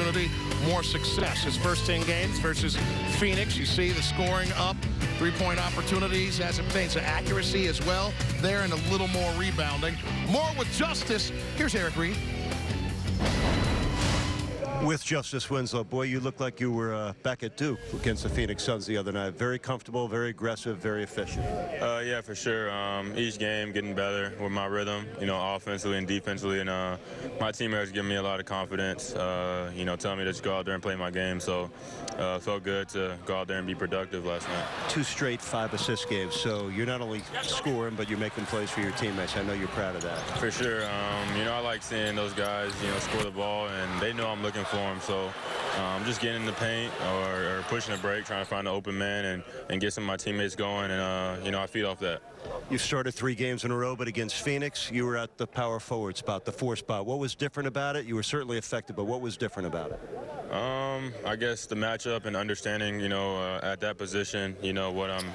opportunity, more success. His first 10 games versus Phoenix, you see the scoring up, three-point opportunities as it pertains to accuracy as well there, and a little more rebounding. More with Justise. Here's Eric Reid with Justise Winslow. Boy, you look like you were uh, back at Duke against the Phoenix Suns the other night. Very comfortable, very aggressive, very efficient. Uh, yeah, for sure. Um, each game getting better with my rhythm, you know, offensively and defensively. And uh, my teammates give me a lot of confidence, uh, you know, telling me to just go out there and play my game. So uh, felt good to go out there and be productive last night. Two straight five assist games. So you're not only scoring, but you're making plays for your teammates. I know you're proud of that. For sure. Um, you know, I like seeing those guys, you know, score the ball, and they know I'm looking for them. So um, just getting in the paint or, or, pushing a break, trying to find an open man and, and get some of my teammates going. And, uh, you know, I feed off that. You started three games in a row, but against Phoenix, you were at the power forward spot, the four spot. What was different about it? You were certainly affected, but what was different about it? Um, I guess the matchup and understanding, you know, uh, at that position, you know, what I'm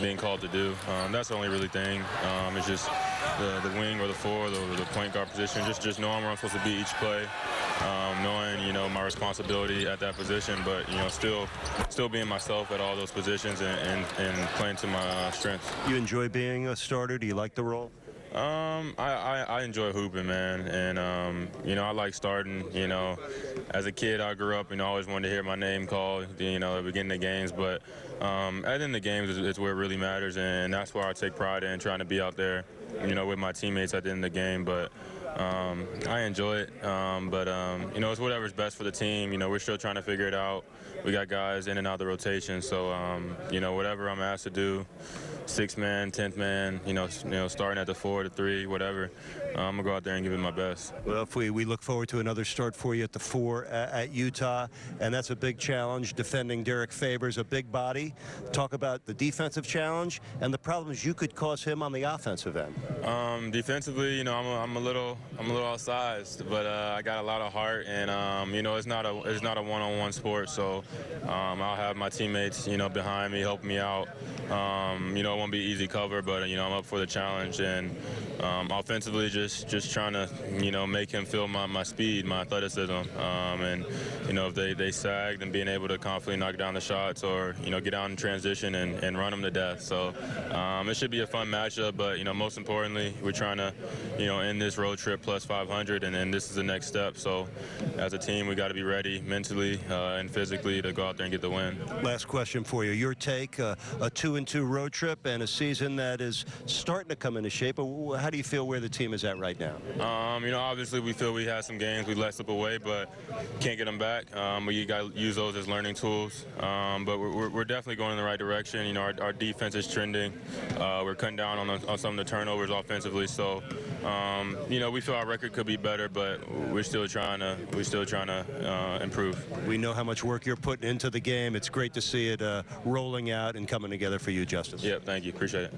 being called to do. Um, that's the only really thing. Um, it's just the, the wing or the four, the, the point guard position, just, just knowing where I'm supposed to be each play um, knowing you know my responsibility at that position, but you know still still being myself at all those positions and, and, and playing to my uh, strengths. You enjoy being a starter? Do you like the role? Um, I, I, I, enjoy hooping, man, and um, you know I like starting. You know, as a kid, I grew up and always wanted to hear my name called. You know, at the beginning of games, but um, at the end of the games is, is where it really matters, and that's where I take pride in trying to be out there. You know, with my teammates at the end of the game, but um, I enjoy it, um, but um, you know it's whatever's best for the team. You know we're still trying to figure it out. We got guys in and out of the rotation, so um, you know whatever I'm asked to do, six man, tenth man, you know, you know starting at the four, the three, whatever. Uh, I'm gonna go out there and give it my best. Well, if we we look forward to another start for you at the four at, at Utah, and that's a big challenge. Defending Derrick Favors, a big body. Talk about the defensive challenge and the problems you could cause him on the offensive end. Um, defensively, you know, I'm a, I'm a little I'm a little outsized, but uh, I got a lot of heart, and um, you know, it's not a it's not a one-on-one sport, so um, I'll have my teammates, you know, behind me, helping me out. Um, you know, it won't be easy cover, but you know, I'm up for the challenge, and um, offensively, just just trying to you know make him feel my, my speed, my athleticism, um, and you know, if they they sagged and being able to confidently knock down the shots, or you know, get out in transition and, and run them to death. So um, it should be a fun matchup, but you know, most importantly, we're trying to you know end this road trip plus 500, and then this is the next step. So as a team, we got to be ready mentally uh, and physically to go out there and get the win. Last question for you. Your take, uh, a two and two road trip and a season that is starting to come into shape. How do you feel where the team is at right now? Um, you know, obviously we feel we had some games we let slip away, but can't get them back. Um, we got to use those as learning tools. Um, but we're, we're, definitely going in the right direction. You know, our, our defense is trending. Uh, we're cutting down on, on some of the turnovers offensively. So, um, you know, we feel our record could be better, but we're still trying to we're still trying to uh, improve. We know how much work you're putting into the game. It's great to see it uh, rolling out and coming together for you, Justise. Yeah, thank you. Appreciate it.